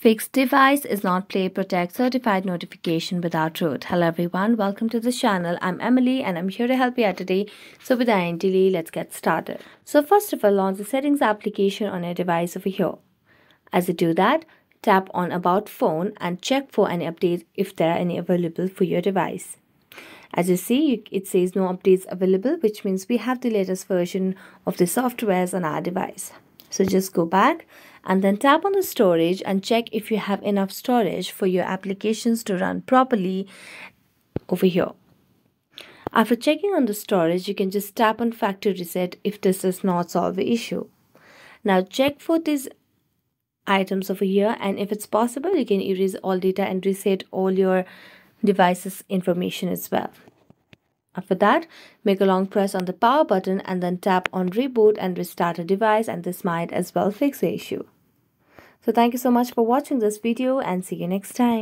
Fixed device is not Play Protect certified notification without root. Hello everyone, welcome to the channel. I'm Emily and I'm here to help you out today. So without any delay, let's get started. So first of all, launch the settings application on your device over here. As you do that, tap on about phone and check for any updates if there are any available for your device. As you see, it says no updates available, which means we have the latest version of the softwares on our device. So just go back and then tap on the storage and check if you have enough storage for your applications to run properly over here. After checking on the storage, you can just tap on factory reset if this does not solve the issue. Now check for these items over here and if it's possible, you can erase all data and reset all your device's information as well. After that, make a long press on the power button and then tap on reboot and restart a device and this might as well fix the issue. So thank you so much for watching this video and see you next time.